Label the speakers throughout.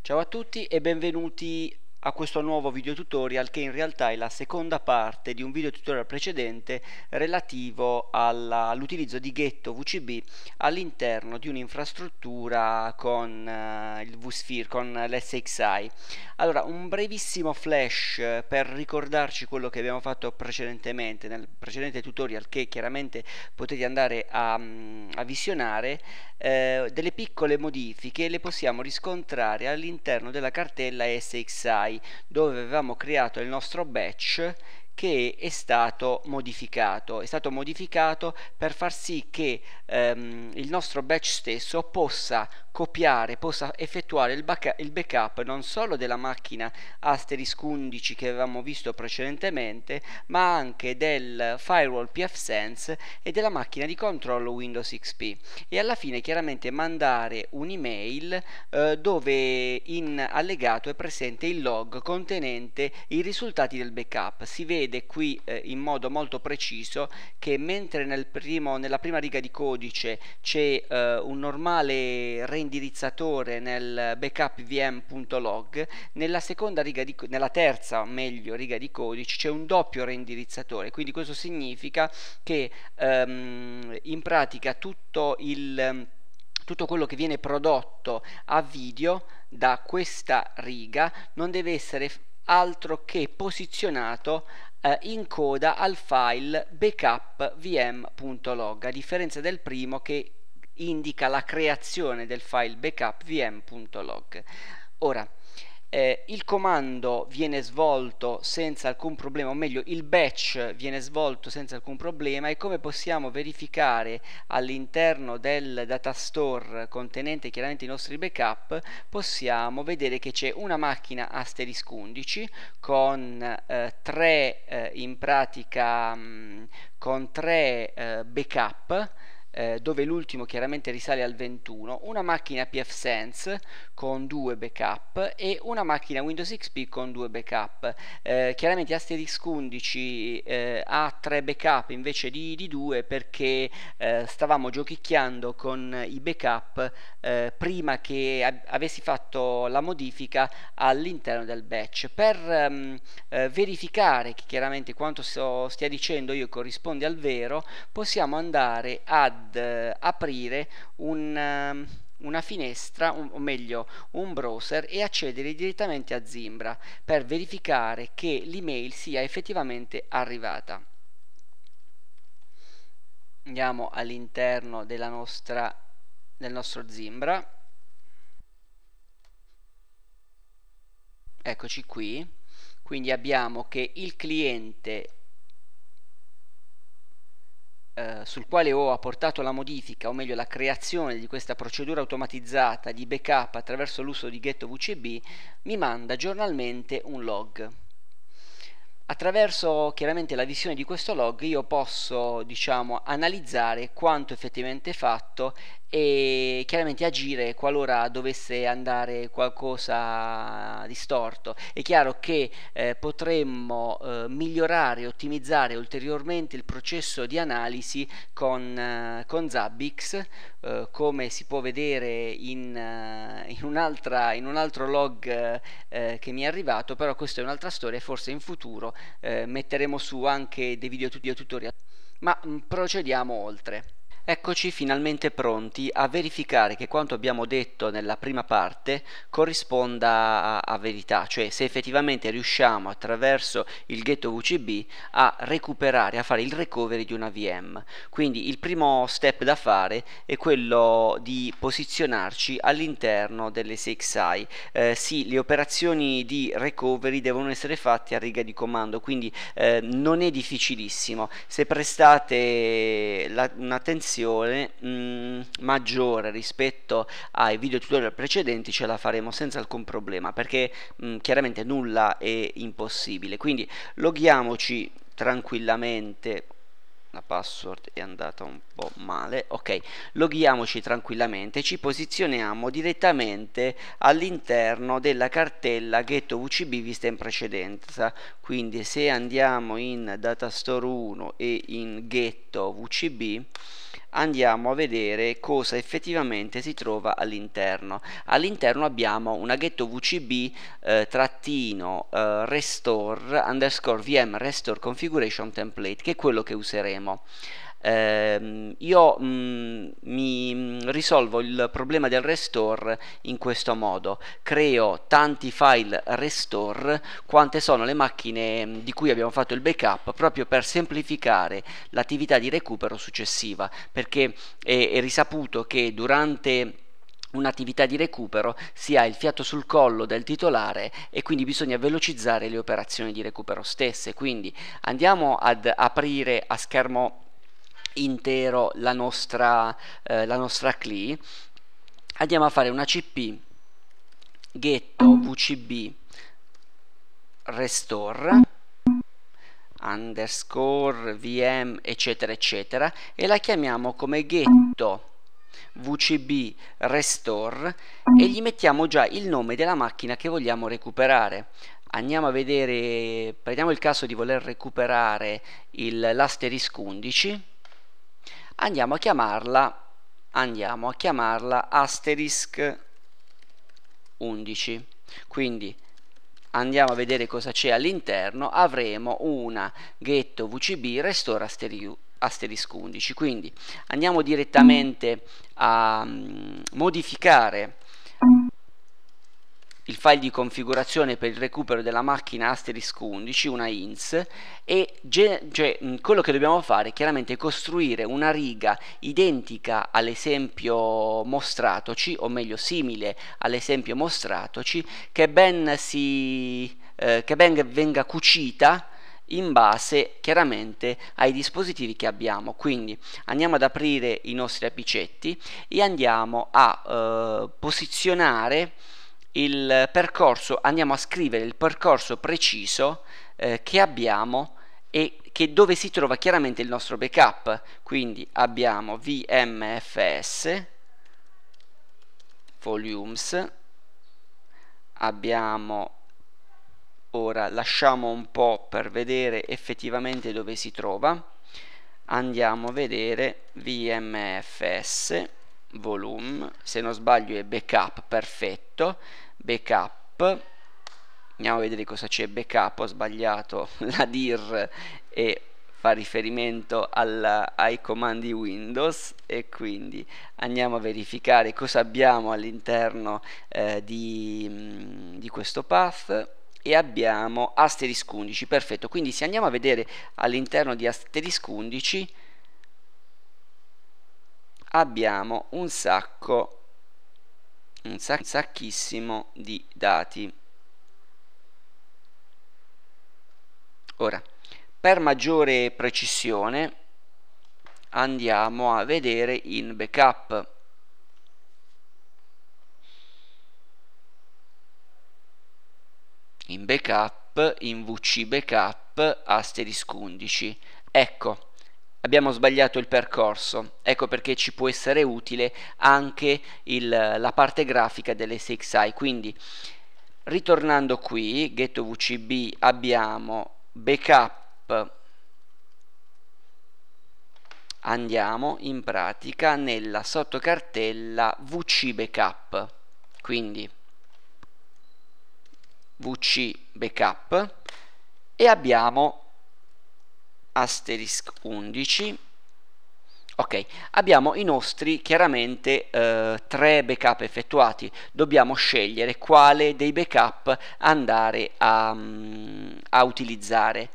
Speaker 1: Ciao a tutti e benvenuti a questo nuovo video tutorial che in realtà è la seconda parte di un video tutorial precedente relativo all'utilizzo di Ghetto VCB all'interno di un'infrastruttura con uh, il vSphere, con l'SXI. Allora, un brevissimo flash per ricordarci quello che abbiamo fatto precedentemente nel precedente tutorial che chiaramente potete andare a, a visionare eh, delle piccole modifiche le possiamo riscontrare all'interno della cartella SXI dove avevamo creato il nostro batch che è stato modificato. È stato modificato per far sì che ehm, il nostro batch stesso possa copiare, possa effettuare il, il backup non solo della macchina Asterisk 11 che avevamo visto precedentemente, ma anche del firewall pfSense e della macchina di controllo Windows XP. E alla fine chiaramente mandare un'email eh, dove in allegato è presente il log contenente i risultati del backup. Si vede qui eh, in modo molto preciso che mentre nel primo, nella prima riga di codice c'è eh, un normale reindirizzatore nel backup vm.log, nella seconda riga di, nella terza meglio riga di codice c'è un doppio reindirizzatore, quindi questo significa che ehm, in pratica tutto il tutto quello che viene prodotto a video da questa riga non deve essere altro che posizionato eh, in coda al file backupvm.log a differenza del primo che indica la creazione del file backupvm.log ora eh, il comando viene svolto senza alcun problema, o meglio il batch viene svolto senza alcun problema e come possiamo verificare all'interno del data store contenente chiaramente i nostri backup possiamo vedere che c'è una macchina asterisk 11 con eh, tre eh, in pratica mh, mm, con tre eh, backup eh, dove l'ultimo chiaramente risale al 21, una macchina pfSense con due backup e una macchina Windows XP con due backup. Eh, chiaramente Asterisk 11 eh, ha tre backup invece di, di due perché eh, stavamo giochicchiando con i backup eh, prima che avessi fatto la modifica all'interno del batch. Per ehm, eh, verificare che chiaramente quanto so, stia dicendo io corrisponde al vero, possiamo andare ad ad eh, aprire un, ehm, una finestra, un, o meglio un browser e accedere direttamente a Zimbra per verificare che l'email sia effettivamente arrivata. Andiamo all'interno della nostra del nostro Zimbra. Eccoci qui. Quindi abbiamo che il cliente eh, sul quale ho apportato la modifica, o meglio la creazione di questa procedura automatizzata di backup attraverso l'uso di Ghetto VCB, mi manda giornalmente un log. Attraverso chiaramente la visione di questo log io posso diciamo analizzare quanto effettivamente fatto e chiaramente agire qualora dovesse andare qualcosa di storto. È chiaro che eh, potremmo eh, migliorare e ottimizzare ulteriormente il processo di analisi con, eh, con Zabbix, eh, come si può vedere in, eh, in, un altro log eh, che mi è arrivato, però questa è un'altra storia e forse in futuro metteremo su anche dei video tutorial. Ma mh, mm, procediamo oltre. Eccoci finalmente pronti a verificare che quanto abbiamo detto nella prima parte corrisponda a, a, verità, cioè se effettivamente riusciamo attraverso il ghetto VCB a recuperare, a fare il recovery di una VM. Quindi il primo step da fare è quello di posizionarci all'interno dell'SXI. Eh, sì, le operazioni di recovery devono essere fatte a riga di comando, quindi eh, non è difficilissimo. Se prestate un'attenzione attenzione mh, mm, maggiore rispetto ai video tutorial precedenti ce la faremo senza alcun problema perché mh, mm, chiaramente nulla è impossibile. Quindi loghiamoci tranquillamente. La password è andata un po' male. Ok loghiamoci tranquillamente. Ci posizioniamo direttamente all'interno della cartella ghetto vcb vista in precedenza. Quindi se andiamo in datastore 1 e in ghetto vcb andiamo a vedere cosa effettivamente si trova all'interno. All'interno abbiamo una ghetto VCB eh, trattino eh, restore underscore VM restore configuration template che è quello che useremo. Eh, io mh, mm, mi mm, risolvo il problema del restore in questo modo. Creo tanti file restore quante sono le macchine mm, di cui abbiamo fatto il backup proprio per semplificare l'attività di recupero successiva. Perché è, è risaputo che durante un'attività di recupero si ha il fiato sul collo del titolare e quindi bisogna velocizzare le operazioni di recupero stesse. Quindi andiamo ad aprire a schermo intero la nostra, eh, la nostra CLI. Andiamo a fare una cp getto vcb restore underscore vm eccetera eccetera e la chiamiamo come getto vcb restore e gli mettiamo già il nome della macchina che vogliamo recuperare. Andiamo a vedere prendiamo il caso di voler recuperare l'asterisk 11 andiamo a chiamarla andiamo a chiamarla asterisk 11 quindi andiamo a vedere cosa c'è all'interno avremo una getto vcb restore asterisk 11 quindi andiamo direttamente a um, modificare il file di configurazione per il recupero della macchina asterisk 11, una ins, e cioè, quello che dobbiamo fare chiaramente è costruire una riga identica all'esempio mostratoci, o meglio simile all'esempio mostratoci, che ben, si, eh, che ben venga cucita in base chiaramente ai dispositivi che abbiamo. Quindi andiamo ad aprire i nostri apicetti e andiamo a eh, posizionare il percorso, andiamo a scrivere il percorso preciso eh, che abbiamo e che dove si trova chiaramente il nostro backup. Quindi abbiamo vmfs volumes abbiamo ora lasciamo un po' per vedere effettivamente dove si trova andiamo a vedere vmfs volume se non sbaglio è backup perfetto backup andiamo a vedere cosa c'è backup ho sbagliato la dir e fa riferimento alla, ai comandi Windows e quindi andiamo a verificare cosa abbiamo all'interno eh, di, di questo path e abbiamo asterisk 11 perfetto. Quindi se andiamo a vedere all'interno di asterisk 11 abbiamo un sacco un sac sacchissimo di dati. Ora per maggiore precisione andiamo a vedere in backup. In backup in vc backup asterisk 11 ecco abbiamo sbagliato il percorso. Ecco perché ci può essere utile anche il, la parte grafica delle dell'SXI quindi ritornando qui getto vcb abbiamo backup. Andiamo in pratica nella sottocartella vc backup. Quindi vc backup. E abbiamo asterisk 11 ok abbiamo i nostri chiaramente eh, tre backup effettuati. Dobbiamo scegliere quale dei backup andare a, um, a utilizzare.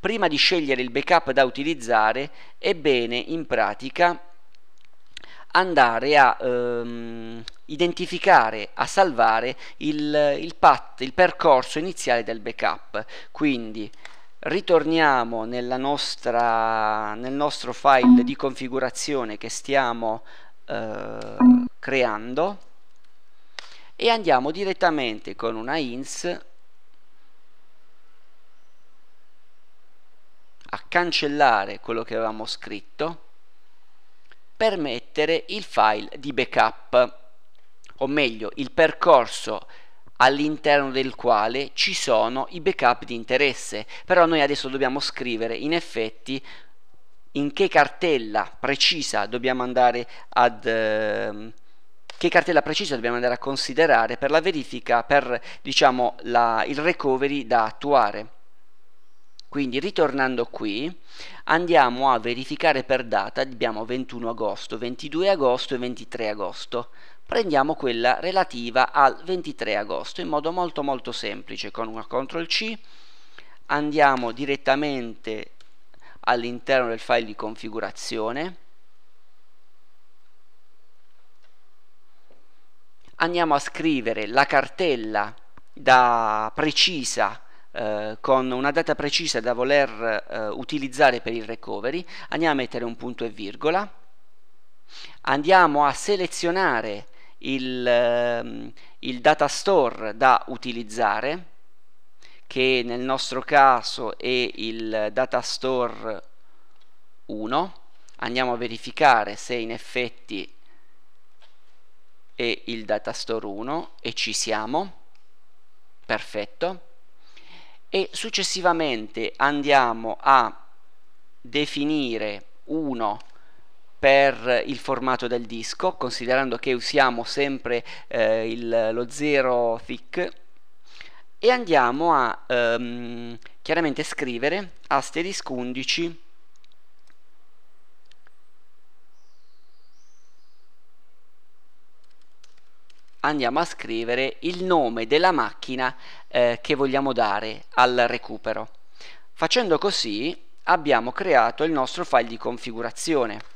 Speaker 1: Prima di scegliere il backup da utilizzare è bene in pratica andare a um, identificare, a salvare il, il path, il percorso iniziale del backup. Quindi ritorniamo nostra, nel nostro file di configurazione che stiamo eh, creando e andiamo direttamente con una ins a cancellare quello che avevamo scritto per mettere il file di backup o meglio il percorso all'interno del quale ci sono i backup di interesse. Però noi adesso dobbiamo scrivere in effetti in che cartella precisa dobbiamo andare ad eh, che cartella precisa dobbiamo andare a considerare per la verifica per diciamo la, il recovery da attuare. Quindi ritornando qui andiamo a verificare per data abbiamo 21 agosto 22 agosto e 23 agosto prendiamo quella relativa al 23 agosto in modo molto molto semplice con una CTRL C. Andiamo direttamente all'interno del file di configurazione. Andiamo a scrivere la cartella da precisa eh, con una data precisa da voler eh, utilizzare per il recovery. Andiamo a mettere un punto e virgola. Andiamo a selezionare il, eh, il data store da utilizzare che nel nostro caso è il data store 1 andiamo a verificare se in effetti è il data store 1 e ci siamo. Perfetto. E successivamente andiamo a definire 1 per il formato del disco considerando che usiamo sempre eh, il, lo 0 thick e andiamo a ehm, chiaramente scrivere asterisk 11 andiamo a scrivere il nome della macchina eh, che vogliamo dare al recupero. Facendo così abbiamo creato il nostro file di configurazione.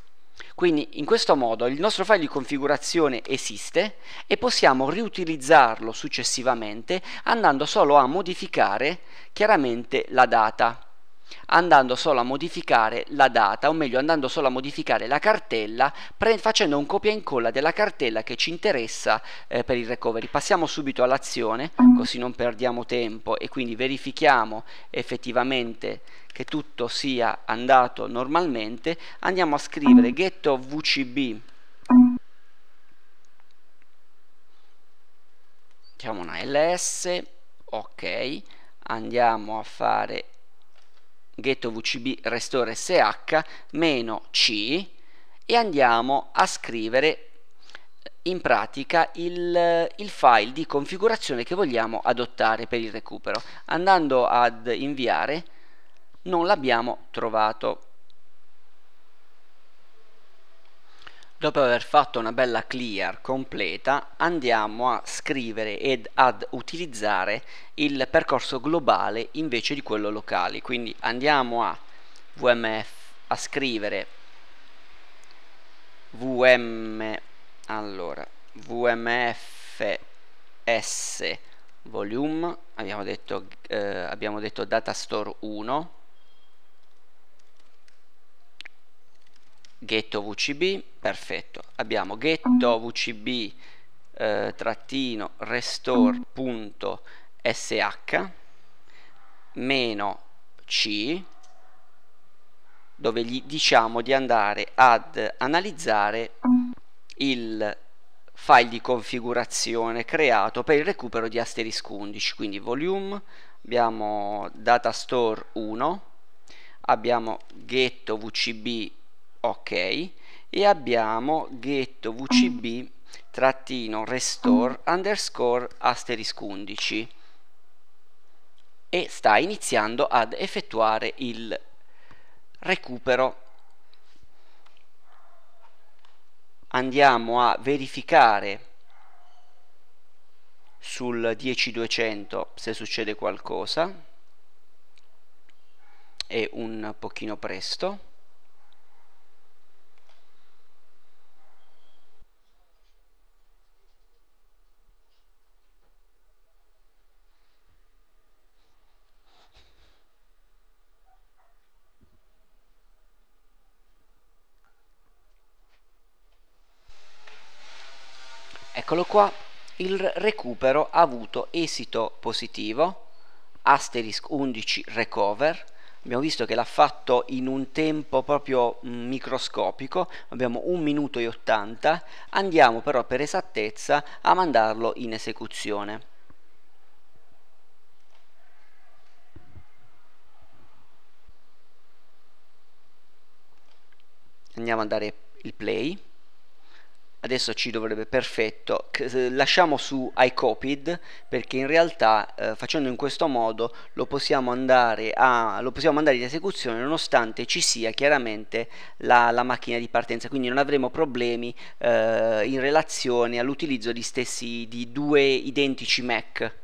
Speaker 1: Quindi in questo modo il nostro file di configurazione esiste e possiamo riutilizzarlo successivamente andando solo a modificare chiaramente la data andando solo a modificare la data o meglio andando solo a modificare la cartella facendo un copia e incolla della cartella che ci interessa eh, per il recovery. Passiamo subito all'azione così non perdiamo tempo e quindi verifichiamo effettivamente che tutto sia andato normalmente. Andiamo a scrivere getto vcb facciamo una ls ok. Andiamo a fare getto vcb restore sh meno c e andiamo a scrivere in pratica il, il, file di configurazione che vogliamo adottare per il recupero. Andando ad inviare non l'abbiamo trovato Dopo aver fatto una bella clear completa andiamo a scrivere ed ad utilizzare il percorso globale invece di quello locale. Quindi andiamo a VMF a scrivere VM allora VMFS volume abbiamo detto, eh, abbiamo detto data store 1 getto vcb perfetto. Abbiamo getto vcb eh, trattino restore.sh meno c dove gli diciamo di andare ad analizzare il file di configurazione creato per il recupero di asterisk 11 quindi volume abbiamo data store 1 abbiamo getto vcb ok e abbiamo getto vcb trattino restore underscore asterisk 11 e sta iniziando ad effettuare il recupero. Andiamo a verificare sul 10200 se succede qualcosa. È un pochino presto eccolo qua. Il recupero ha avuto esito positivo asterisk 11 recover. Abbiamo visto che l'ha fatto in un tempo proprio mm, microscopico. Abbiamo un minuto e 80 andiamo però per esattezza a mandarlo in esecuzione. Andiamo a dare il play adesso ci dovrebbe perfetto. Lasciamo su iCopied perché in realtà eh, facendo in questo modo lo possiamo andare a lo possiamo mandare in esecuzione nonostante ci sia chiaramente la, la macchina di partenza. Quindi non avremo problemi eh, in relazione all'utilizzo di stessi di due identici Mac.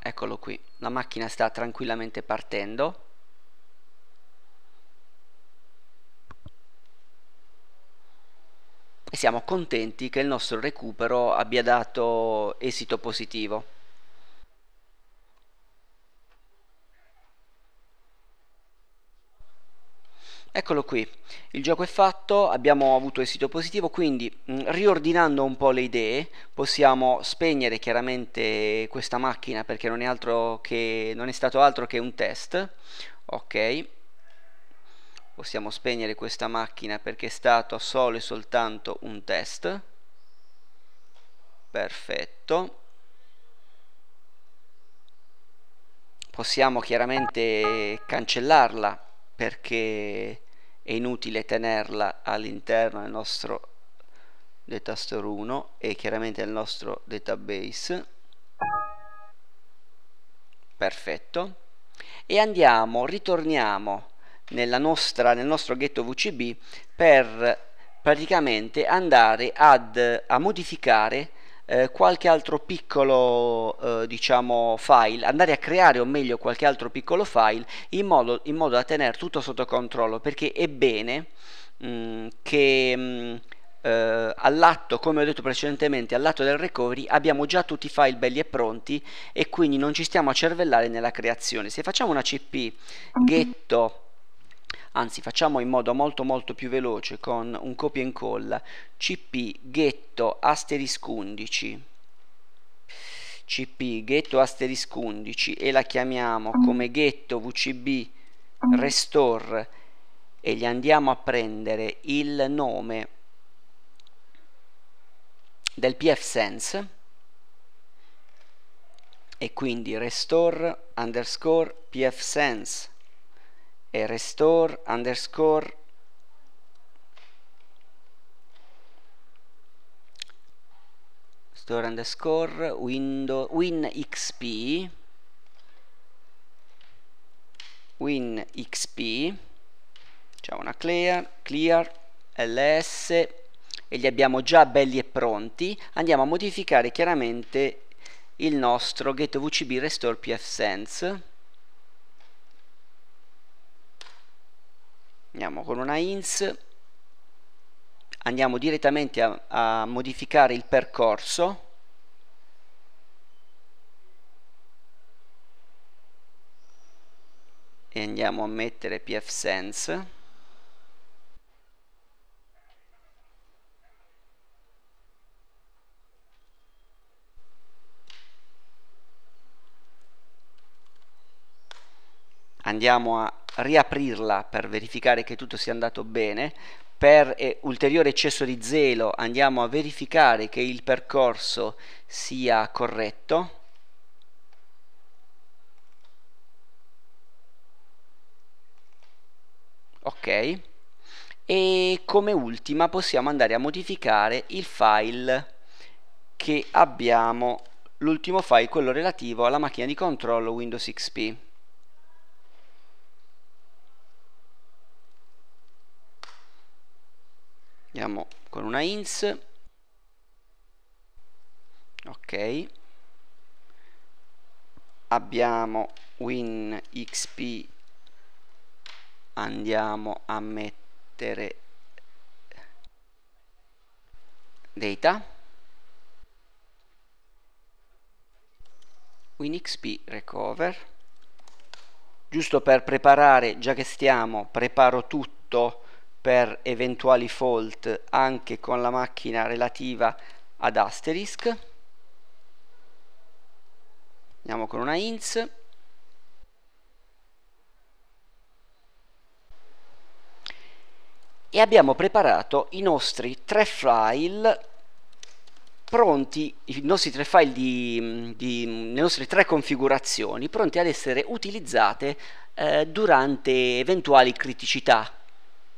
Speaker 1: Eccolo qui. La macchina sta tranquillamente partendo e siamo contenti che il nostro recupero abbia dato esito positivo. Eccolo qui, il gioco è fatto, abbiamo avuto esito positivo, quindi mh, riordinando un po' le idee possiamo spegnere chiaramente questa macchina perché non è, che, non è stato altro che un test. Ok, possiamo spegnere questa macchina perché è stato solo e soltanto un test. Perfetto. Possiamo chiaramente cancellarla perché è inutile tenerla all'interno del nostro dataster 1 e chiaramente nel nostro database. Perfetto. E andiamo ritorniamo nostra, nel nostro ghetto VCB per praticamente andare ad, a modificare eh, qualche altro piccolo eh, diciamo file andare a creare o meglio qualche altro piccolo file in modo, in modo da tenere tutto sotto controllo perché è bene mh, mm, che mh, mm, eh, all'atto come ho detto precedentemente all'atto del recovery abbiamo già tutti i file belli e pronti e quindi non ci stiamo a cervellare nella creazione. Se facciamo una cp getto anzi facciamo in modo molto molto più veloce con un copia e incolla. Cp getto asterisk 11 cp getto asterisk 11 e la chiamiamo come getto vcb restore e gli andiamo a prendere il nome del pfSense e quindi restore underscore pfSense e restore underscore. Store underscore window winxp winxp c'è una clear clear ls e li abbiamo già belli e pronti. Andiamo a modificare chiaramente il nostro get vcb restore pfSense andiamo con una ins. Andiamo direttamente a, a modificare il percorso. E andiamo a mettere pfSense andiamo a riaprirla per verificare che tutto sia andato bene. Per eh, ulteriore eccesso di zelo andiamo a verificare che il percorso sia corretto. Ok. E come ultima possiamo andare a modificare il file che abbiamo l'ultimo file quello relativo alla macchina di controllo Windows XP andiamo con una ins. Ok. Abbiamo win xp andiamo a mettere data. Winxp recover. Giusto per preparare già che stiamo preparo tutto per eventuali fault anche con la macchina relativa ad asterisk. Andiamo con una ins. E abbiamo preparato i nostri tre file pronti i nostri tre file di, di le nostre tre configurazioni pronti ad essere utilizzate eh, durante eventuali criticità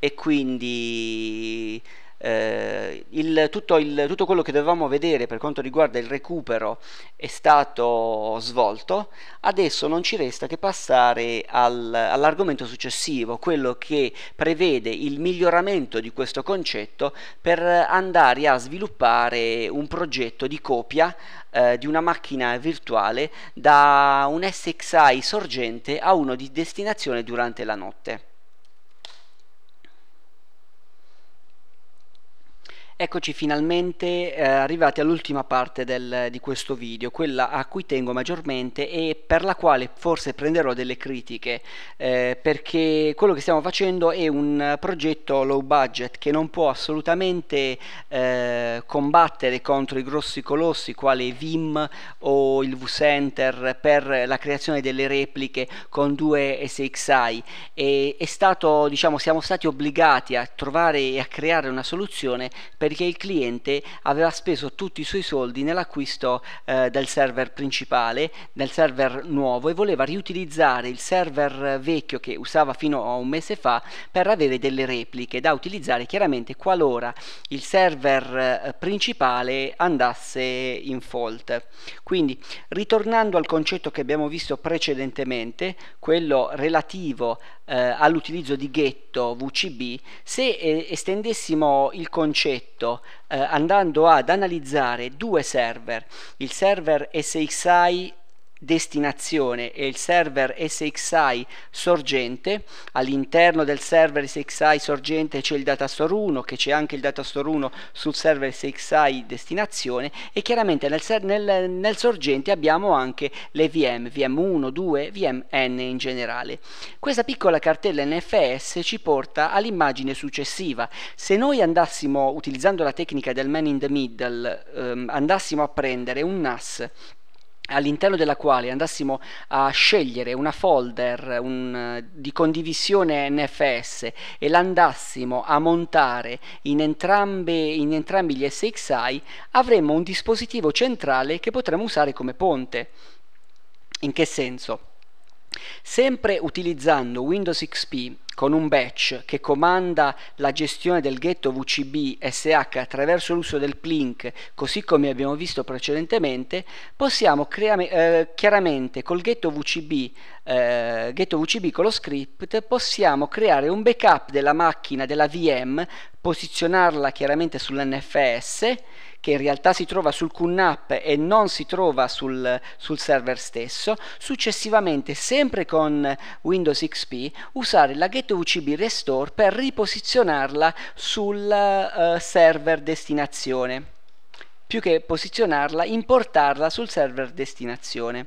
Speaker 1: e quindi eh, il, tutto, il, tutto, quello che dovevamo vedere per quanto riguarda il recupero è stato svolto, adesso non ci resta che passare al, all'argomento successivo, quello che prevede il miglioramento di questo concetto per andare a sviluppare un progetto di copia eh, di una macchina virtuale da un SXI sorgente a uno di destinazione durante la notte. Eccoci finalmente eh, arrivati all'ultima parte del, di questo video, quella a cui tengo maggiormente e per la quale forse prenderò delle critiche, eh, perché quello che stiamo facendo è un progetto low budget che non può assolutamente eh, combattere contro i grossi colossi quali Vim o il vCenter per la creazione delle repliche con due SXI e stato, diciamo, siamo stati obbligati a trovare e a creare una soluzione per perché il cliente aveva speso tutti i suoi soldi nell'acquisto eh, del server principale, del server nuovo e voleva riutilizzare il server vecchio che usava fino a un mese fa per avere delle repliche da utilizzare chiaramente qualora il server eh, principale andasse in fault. Quindi ritornando al concetto che abbiamo visto precedentemente, quello relativo eh, all'utilizzo di ghetto VCB, se eh, estendessimo il concetto eh, andando ad analizzare due server, il server SXI destinazione e il server SXI sorgente. All'interno del server SXI sorgente c'è il datastore 1 che c'è anche il datastore 1 sul server SXI destinazione e chiaramente nel, nel, nel sorgente abbiamo anche le VM VM1, 2, VMN in generale. Questa piccola cartella NFS ci porta all'immagine successiva. Se noi andassimo utilizzando la tecnica del man in the middle ehm, andassimo a prendere un NAS all'interno della quale andassimo a scegliere una folder un, di condivisione NFS e l'andassimo a montare in, entrambe, in entrambi gli SXI, avremmo un dispositivo centrale che potremmo usare come ponte. In che senso? Sempre utilizzando Windows XP con un batch che comanda la gestione del ghetto VCB SH attraverso l'uso del plink, così come abbiamo visto precedentemente, possiamo eh, chiaramente col ghetto VCB, eh, ghetto VCB con lo script, possiamo creare un backup della macchina della VM, posizionarla chiaramente sull'NFS che in realtà si trova sul QNAP e non si trova sul, sul server stesso, successivamente sempre con Windows XP usare la GetVCB Restore per riposizionarla sul uh, server destinazione più che posizionarla, importarla sul server destinazione.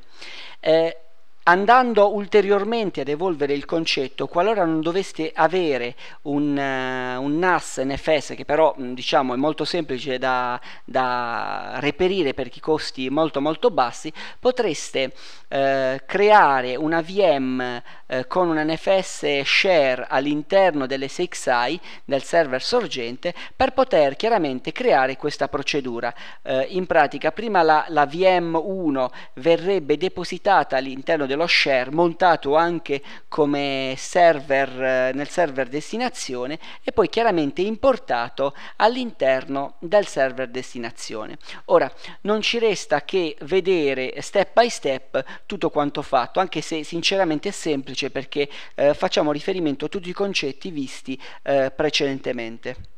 Speaker 1: Eh, Andando ulteriormente ad evolvere il concetto, qualora non doveste avere un, uh, un NAS NFS che però diciamo è molto semplice da, da reperire per i costi molto molto bassi, potreste uh, creare una VM uh, con un NFS share all'interno dell'SXI del server sorgente per poter chiaramente creare questa procedura. in pratica prima la, la VM1 verrebbe depositata all'interno dello share montato anche come server eh, nel server destinazione e poi chiaramente importato all'interno del server destinazione. Ora non ci resta che vedere step by step tutto quanto fatto, anche se sinceramente è semplice perché eh, facciamo riferimento a tutti i concetti visti eh, precedentemente.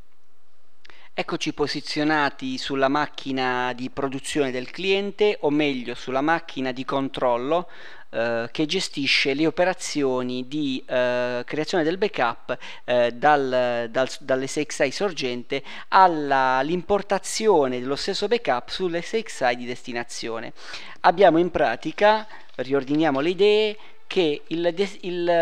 Speaker 1: Eccoci posizionati sulla macchina di produzione del cliente o meglio sulla macchina di controllo eh, che gestisce le operazioni di eh, creazione del backup eh, dal, dal, dall'SXI sorgente all'importazione dello stesso backup sull'SXI di destinazione. Abbiamo in pratica, riordiniamo le idee, che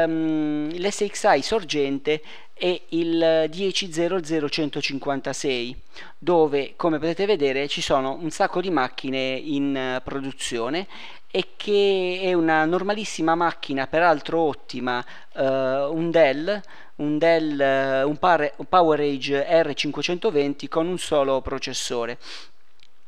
Speaker 1: um, l'SXI sorgente è il 10.00156 dove come potete vedere ci sono un sacco di macchine in uh, produzione e che è una normalissima macchina peraltro ottima uh, un Dell un Dell un, un PowerAge R520 con un solo processore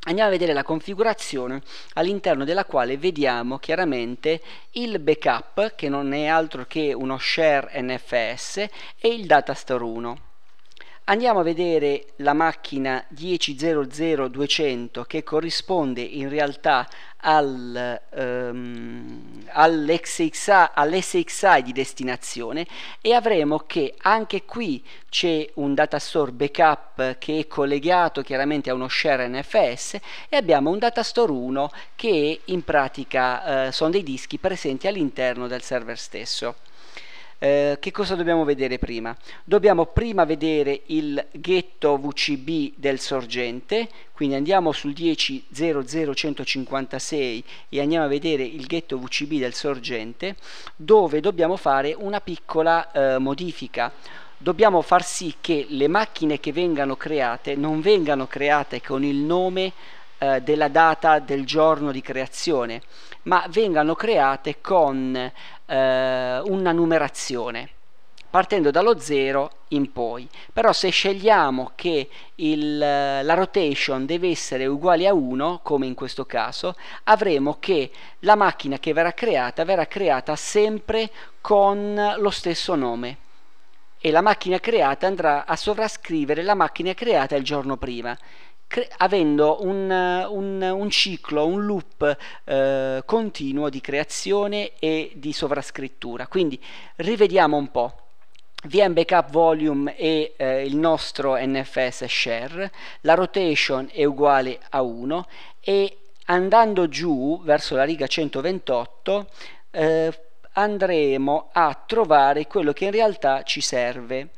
Speaker 1: andiamo a vedere la configurazione all'interno della quale vediamo chiaramente il backup che non è altro che uno share NFS e il datastore 1 andiamo a vedere la macchina 10.00200 che corrisponde in realtà al, um, all'SXI, all'SXI di destinazione e avremo che anche qui c'è un datastore backup che è collegato chiaramente a uno share NFS e abbiamo un datastore 1 che in pratica uh, sono dei dischi presenti all'interno del server stesso. Eh, che cosa dobbiamo vedere prima? Dobbiamo prima vedere il ghetto VCB del sorgente, quindi andiamo sul 10.00.156 e andiamo a vedere il ghetto VCB del sorgente, dove dobbiamo fare una piccola eh, modifica dobbiamo far sì che le macchine che vengano create non vengano create con il nome eh, della data del giorno di creazione, ma vengano create con eh, una numerazione partendo dallo 0 in poi. Però se scegliamo che il, la rotation deve essere uguale a 1, come in questo caso, avremo che la macchina che verrà creata verrà creata sempre con lo stesso nome e la macchina creata andrà a sovrascrivere la macchina creata il giorno prima avendo un, un, un, ciclo, un loop eh, continuo di creazione e di sovrascrittura. Quindi rivediamo un po'. VM Backup Volume è eh, il nostro NFS share, la rotation è uguale a 1 e andando giù verso la riga 128 eh, andremo a trovare quello che in realtà ci serve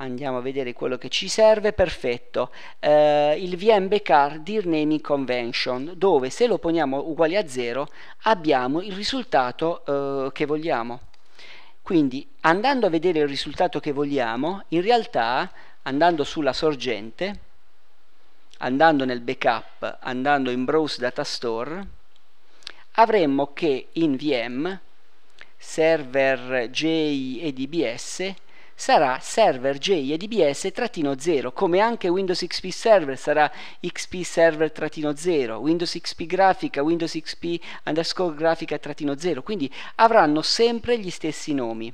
Speaker 1: andiamo a vedere quello che ci serve, perfetto, eh, il VMBCAR Dear Naming Convention, dove se lo poniamo uguale a 0 abbiamo il risultato eh, che vogliamo. Quindi andando a vedere il risultato che vogliamo, in realtà andando sulla sorgente, andando nel backup, andando in Browse Data Store, avremmo che in VM server J sarà server JEDBS-0, come anche Windows XP Server sarà XP Server-0, Windows XP Grafica, Windows XP underscore Grafica-0, quindi avranno sempre gli stessi nomi.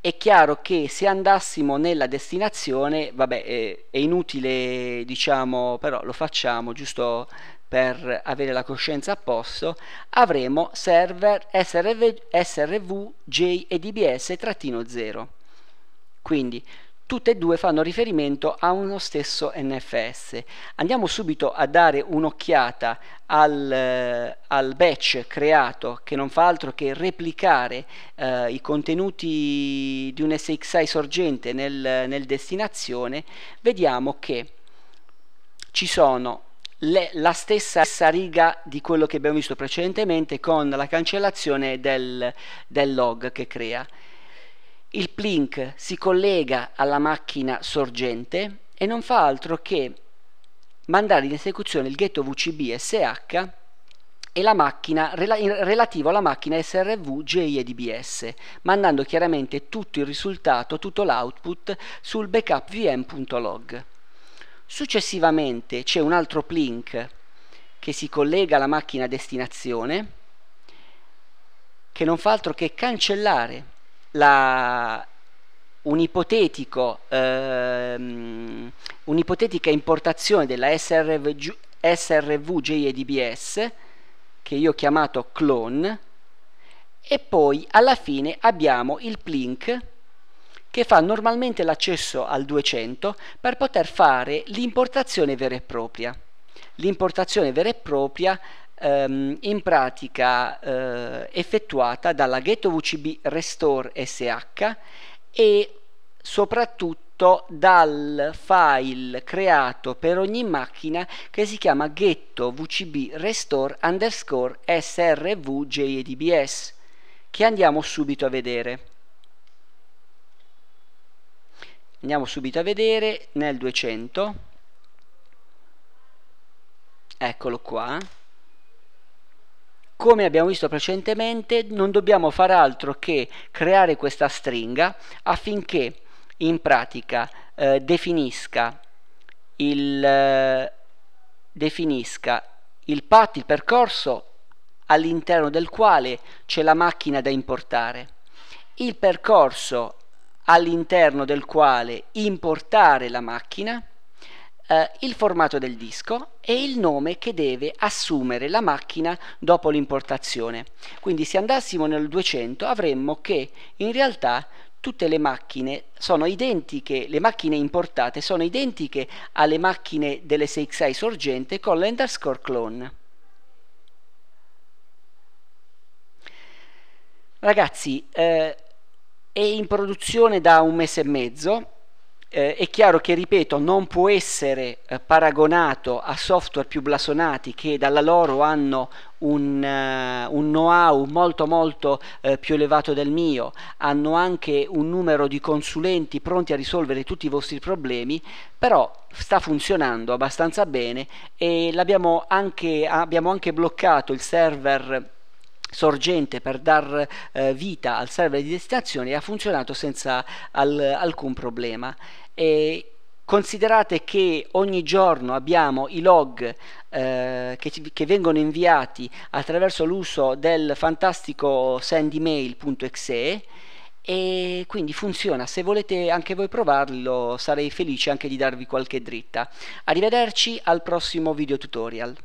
Speaker 1: È chiaro che se andassimo nella destinazione, vabbè, è, è inutile, diciamo, però lo facciamo giusto per avere la coscienza a posto, avremo server SRV, SRV e DBS-0. Quindi tutte e due fanno riferimento a uno stesso NFS. Andiamo subito a dare un'occhiata al, al, batch creato che non fa altro che replicare eh, i contenuti di un SXI sorgente nel, nel destinazione. Vediamo che ci sono le, la stessa, stessa, riga di quello che abbiamo visto precedentemente con la cancellazione del, del log che crea. Il plink si collega alla macchina sorgente e non fa altro che mandare in esecuzione il ghetto VCB SH e la macchina relativo alla macchina SRV JEDBS, mandando chiaramente tutto il risultato, tutto l'output sul backup vm.log. Successivamente c'è un altro plink che si collega alla macchina destinazione che non fa altro che cancellare la, un ipotetico, ehm, un'ipotetica importazione della SRV, SRV JEDBS che io ho chiamato clone e poi alla fine abbiamo il plink che fa normalmente l'accesso al 200 per poter fare l'importazione vera e propria. L'importazione vera e propria ehm, in pratica eh, effettuata dalla Ghetto VCB Restore SH e soprattutto dal file creato per ogni macchina che si chiama ghetto vcb restore underscore srvjedbs che andiamo subito a vedere andiamo subito a vedere nel 200 eccolo qua. Come abbiamo visto precedentemente non dobbiamo fare altro che creare questa stringa affinché in pratica eh, definisca il, eh, definisca il path, il percorso all'interno del quale c'è la macchina da importare, il percorso all'interno del quale importare la macchina, eh, il formato del disco e il nome che deve assumere la macchina dopo l'importazione. Quindi se andassimo nel 200 avremmo che in realtà tutte le macchine sono identiche, le macchine importate sono identiche alle macchine delle 6xi sorgente con l'underscore clone. Ragazzi, eh, è in produzione da un mese e mezzo, eh, è chiaro che, ripeto, non può essere eh, paragonato a software più blasonati che dalla loro hanno un, uh, un know-how molto molto uh, più elevato del mio, hanno anche un numero di consulenti pronti a risolvere tutti i vostri problemi, però sta funzionando abbastanza bene e abbiamo anche bloccato il server sorgente per dar eh, vita al server di destinazione e ha funzionato senza al, alcun problema. E considerate che ogni giorno abbiamo i log eh, che, che, vengono inviati attraverso l'uso del fantastico sendemail.exe e quindi funziona. Se volete anche voi provarlo sarei felice anche di darvi qualche dritta. Arrivederci al prossimo video tutorial